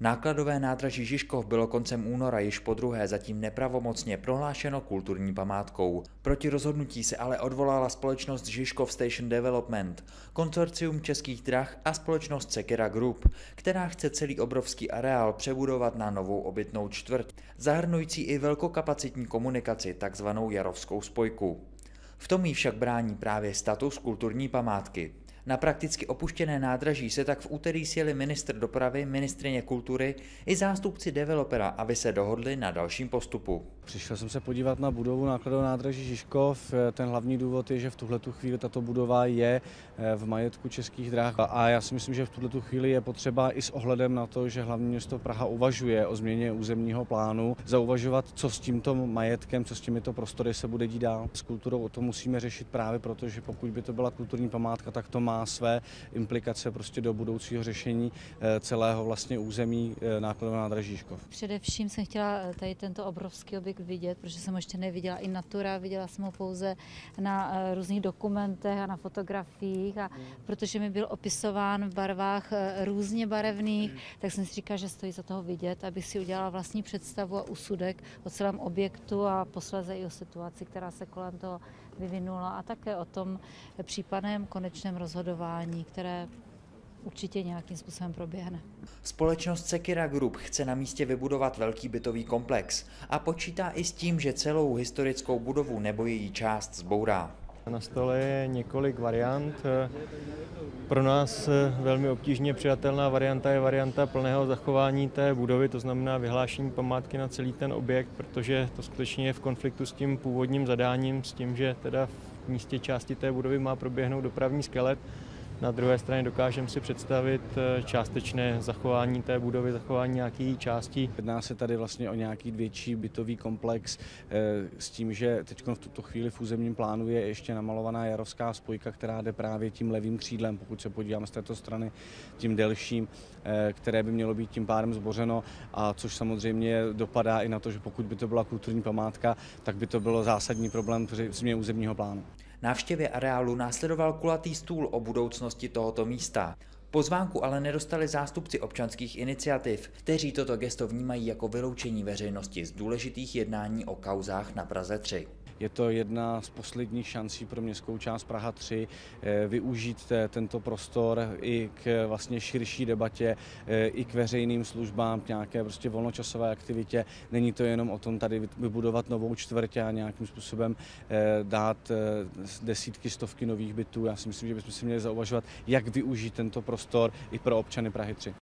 Nákladové nádraží Žižkov bylo koncem února již po druhé zatím nepravomocně prohlášeno kulturní památkou. Proti rozhodnutí se ale odvolala společnost Žižkov Station Development, konsorcium českých drah a společnost Sekera Group, která chce celý obrovský areál přebudovat na novou obytnou čtvrť, zahrnující i velkokapacitní komunikaci, takzvanou Jarovskou spojku. V tom jí však brání právě status kulturní památky. Na prakticky opuštěné nádraží se tak v úterý sjeli ministr dopravy, ministrině kultury i zástupci developera, aby se dohodli na dalším postupu. Přišel jsem se podívat na budovu nákladového nádraží Žižkov. Ten hlavní důvod je, že v tuhle chvíli tato budova je eh, v majetku českých drah a já si myslím, že v tuhle chvíli je potřeba i s ohledem na to, že hlavní město Praha uvažuje o změně územního plánu, zauvažovat, co s tímto majetkem, co s těmito prostory se bude dít dál. S kulturou o to musíme řešit právě proto, že pokud by to byla kulturní památka, tak to má své implikace prostě do budoucího řešení eh, celého vlastně území eh, nákladového nádraží Žižkov. Především jsem chtěla eh, tady tento obrovský objekt vidět, protože jsem ho ještě neviděla i natura, viděla jsem ho pouze na různých dokumentech a na fotografiích a protože mi byl opisován v barvách různě barevných, tak jsem si říkala, že stojí za toho vidět, abych si udělala vlastní představu a úsudek o celém objektu a posléze i o situaci, která se kolem toho vyvinula a také o tom případném konečném rozhodování, které určitě nějakým způsobem proběhne. Společnost Sekira Group chce na místě vybudovat velký bytový komplex a počítá i s tím, že celou historickou budovu nebo její část zbourá. Na stole je několik variant. Pro nás velmi obtížně přijatelná varianta je varianta plného zachování té budovy, to znamená vyhlášení památky na celý ten objekt, protože to skutečně je v konfliktu s tím původním zadáním, s tím, že teda v místě části té budovy má proběhnout dopravní skelet na druhé straně dokážeme si představit eh, částečné zachování té budovy, zachování nějaké částí. Jedná se tady vlastně o nějaký větší bytový komplex eh, s tím, že teď v tuto chvíli v územním plánu je ještě namalovaná jarovská spojka, která jde právě tím levým křídlem, pokud se podíváme z této strany, tím delším, eh, které by mělo být tím pádem zbořeno, a což samozřejmě dopadá i na to, že pokud by to byla kulturní památka, tak by to bylo zásadní problém při změně územního plánu. Návštěvě areálu následoval kulatý stůl o budoucnosti tohoto místa. Pozvánku ale nedostali zástupci občanských iniciativ, kteří toto gesto vnímají jako vyloučení veřejnosti z důležitých jednání o kauzách na Praze 3. Je to jedna z posledních šancí pro městskou část Praha 3 eh, využít tento prostor i k vlastně širší debatě, eh, i k veřejným službám, k nějaké prostě volnočasové aktivitě. Není to jenom o tom tady vybudovat novou čtvrť a nějakým způsobem eh, dát desítky, stovky nových bytů. Já si myslím, že bychom si měli zauvažovat, jak využít tento prostor i pro občany Prahy 3.